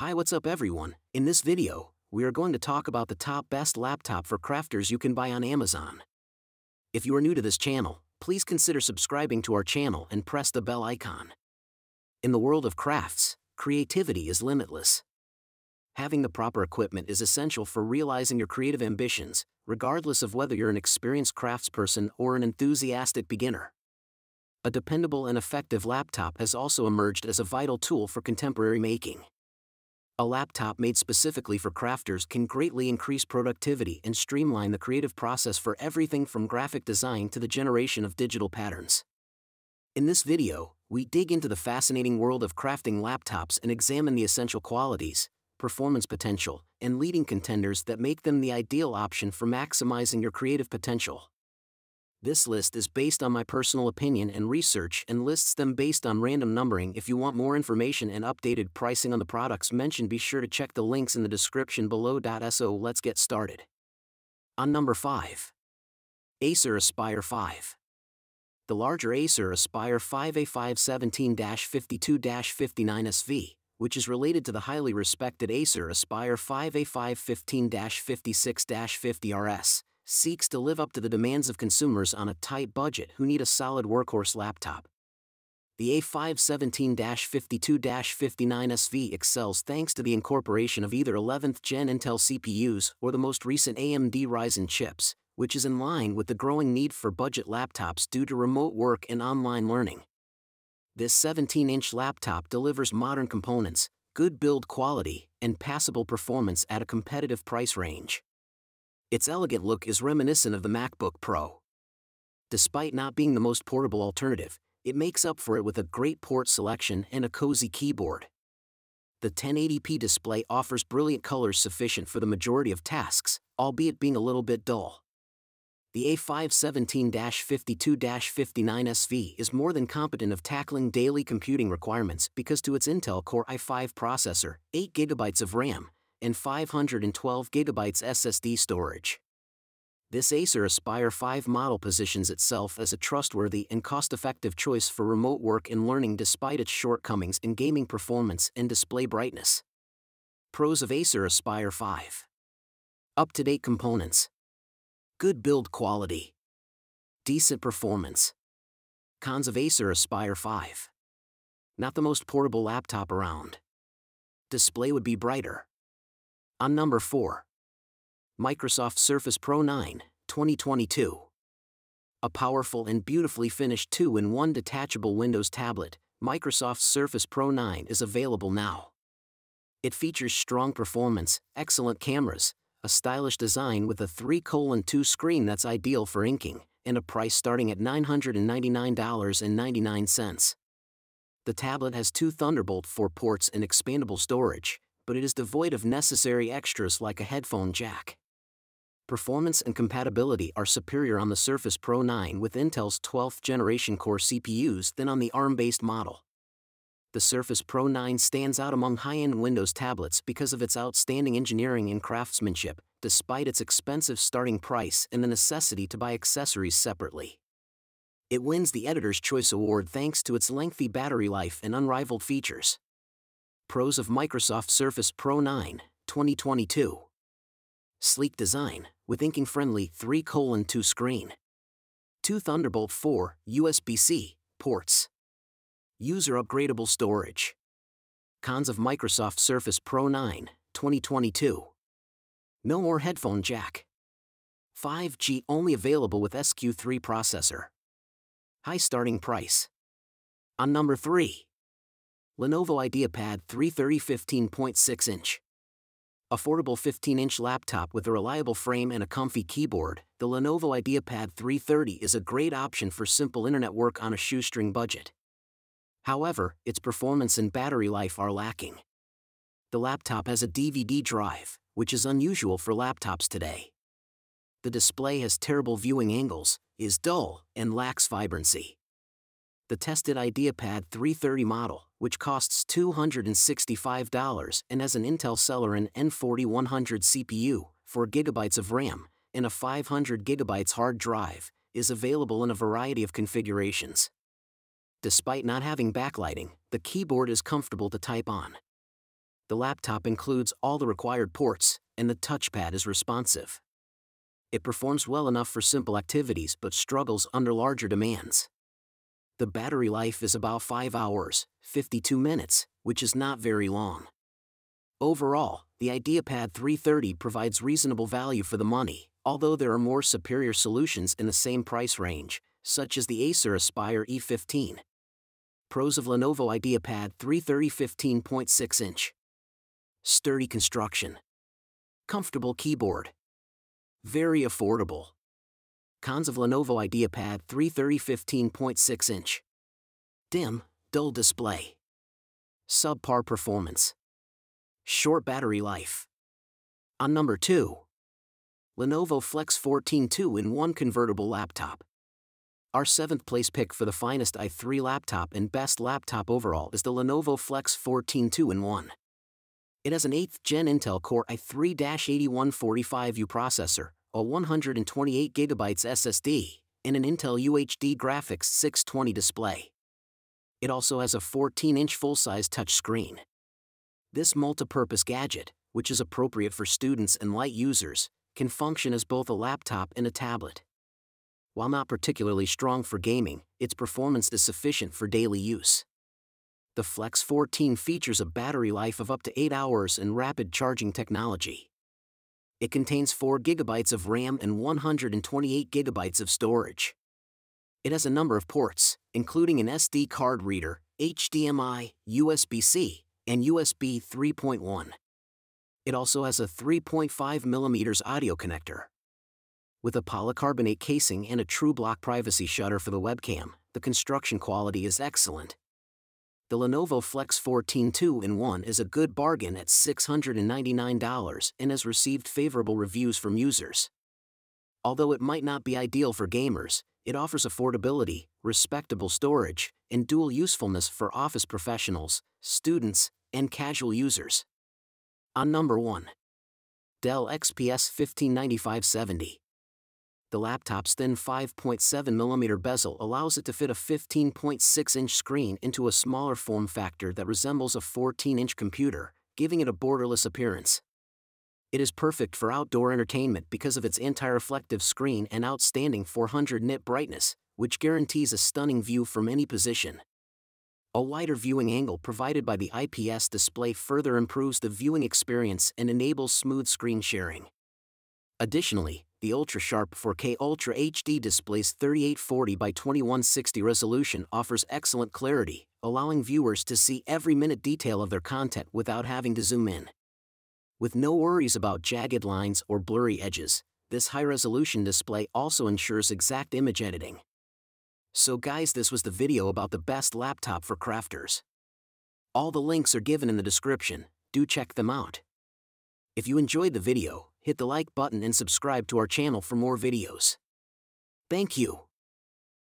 Hi what's up everyone, in this video, we are going to talk about the top best laptop for crafters you can buy on Amazon. If you are new to this channel, please consider subscribing to our channel and press the bell icon. In the world of crafts, creativity is limitless. Having the proper equipment is essential for realizing your creative ambitions, regardless of whether you're an experienced craftsperson or an enthusiastic beginner. A dependable and effective laptop has also emerged as a vital tool for contemporary making. A laptop made specifically for crafters can greatly increase productivity and streamline the creative process for everything from graphic design to the generation of digital patterns. In this video, we dig into the fascinating world of crafting laptops and examine the essential qualities, performance potential, and leading contenders that make them the ideal option for maximizing your creative potential. This list is based on my personal opinion and research and lists them based on random numbering. If you want more information and updated pricing on the products mentioned, be sure to check the links in the description below. So let's get started. On number 5. Acer Aspire 5. The larger Acer Aspire 5A517-52-59SV, which is related to the highly respected Acer Aspire 5A515-56-50RS, seeks to live up to the demands of consumers on a tight budget who need a solid workhorse laptop. The A517-52-59SV excels thanks to the incorporation of either 11th gen Intel CPUs or the most recent AMD Ryzen chips, which is in line with the growing need for budget laptops due to remote work and online learning. This 17-inch laptop delivers modern components, good build quality, and passable performance at a competitive price range. Its elegant look is reminiscent of the MacBook Pro. Despite not being the most portable alternative, it makes up for it with a great port selection and a cozy keyboard. The 1080p display offers brilliant colors sufficient for the majority of tasks, albeit being a little bit dull. The A517-52-59SV is more than competent of tackling daily computing requirements because to its Intel Core i5 processor, 8GB of RAM, and 512GB SSD storage. This Acer Aspire 5 model positions itself as a trustworthy and cost-effective choice for remote work and learning despite its shortcomings in gaming performance and display brightness. Pros of Acer Aspire 5 Up-to-date components Good build quality Decent performance Cons of Acer Aspire 5 Not the most portable laptop around. Display would be brighter. On number 4. Microsoft Surface Pro 9, 2022. A powerful and beautifully finished 2-in-1 detachable Windows tablet, Microsoft Surface Pro 9 is available now. It features strong performance, excellent cameras, a stylish design with a 3-2 screen that's ideal for inking, and a price starting at $999.99. The tablet has two Thunderbolt 4 ports and expandable storage, but it is devoid of necessary extras like a headphone jack. Performance and compatibility are superior on the Surface Pro 9 with Intel's 12th generation Core CPUs than on the ARM-based model. The Surface Pro 9 stands out among high-end Windows tablets because of its outstanding engineering and craftsmanship, despite its expensive starting price and the necessity to buy accessories separately. It wins the Editor's Choice Award thanks to its lengthy battery life and unrivaled features. Pros of Microsoft Surface Pro 9, 2022. Sleek design, with inking-friendly 3-2 screen. Two Thunderbolt 4 USB-C ports. User upgradable storage. Cons of Microsoft Surface Pro 9, 2022. No more headphone jack. 5G only available with SQ3 processor. High starting price. On number 3. Lenovo IdeaPad 330 15.6 inch. Affordable 15 inch laptop with a reliable frame and a comfy keyboard, the Lenovo IdeaPad 330 is a great option for simple internet work on a shoestring budget. However, its performance and battery life are lacking. The laptop has a DVD drive, which is unusual for laptops today. The display has terrible viewing angles, is dull, and lacks vibrancy the tested IdeaPad 330 model, which costs $265 and has an Intel Celeron N4100 CPU, 4GB of RAM, and a 500GB hard drive, is available in a variety of configurations. Despite not having backlighting, the keyboard is comfortable to type on. The laptop includes all the required ports, and the touchpad is responsive. It performs well enough for simple activities but struggles under larger demands. The battery life is about 5 hours, 52 minutes, which is not very long. Overall, the IdeaPad 330 provides reasonable value for the money, although there are more superior solutions in the same price range, such as the Acer Aspire E15. Pros of Lenovo IdeaPad 330 15.6 inch. Sturdy construction. Comfortable keyboard. Very affordable. Cons of Lenovo IdeaPad 330 15.6 inch. Dim, dull display. Subpar performance. Short battery life. On number 2. Lenovo Flex 14 2-in-1 convertible laptop. Our seventh place pick for the finest i3 laptop and best laptop overall is the Lenovo Flex 14 2-in-1. It has an 8th gen Intel Core i3-8145U processor, a 128GB SSD, and an Intel UHD Graphics 620 display. It also has a 14-inch full-size touchscreen. This multi-purpose gadget, which is appropriate for students and light users, can function as both a laptop and a tablet. While not particularly strong for gaming, its performance is sufficient for daily use. The Flex 14 features a battery life of up to 8 hours and rapid charging technology. It contains 4 GB of RAM and 128 GB of storage. It has a number of ports, including an SD card reader, HDMI, USB-C, and USB 3.1. It also has a 3.5mm audio connector. With a polycarbonate casing and a TrueBlock privacy shutter for the webcam, the construction quality is excellent. The Lenovo Flex 14 2-in-1 is a good bargain at $699 and has received favorable reviews from users. Although it might not be ideal for gamers, it offers affordability, respectable storage, and dual usefulness for office professionals, students, and casual users. On number 1. Dell XPS 15 9570. The laptop's thin 5.7mm bezel allows it to fit a 15.6-inch screen into a smaller form factor that resembles a 14-inch computer, giving it a borderless appearance. It is perfect for outdoor entertainment because of its anti-reflective screen and outstanding 400 nit brightness, which guarantees a stunning view from any position. A wider viewing angle provided by the IPS display further improves the viewing experience and enables smooth screen sharing. Additionally, the ultra-sharp 4K Ultra HD display's 3840 by 2160 resolution offers excellent clarity, allowing viewers to see every minute detail of their content without having to zoom in. With no worries about jagged lines or blurry edges, this high-resolution display also ensures exact image editing. So guys this was the video about the best laptop for crafters. All the links are given in the description, do check them out. If you enjoyed the video, hit the like button and subscribe to our channel for more videos. Thank you.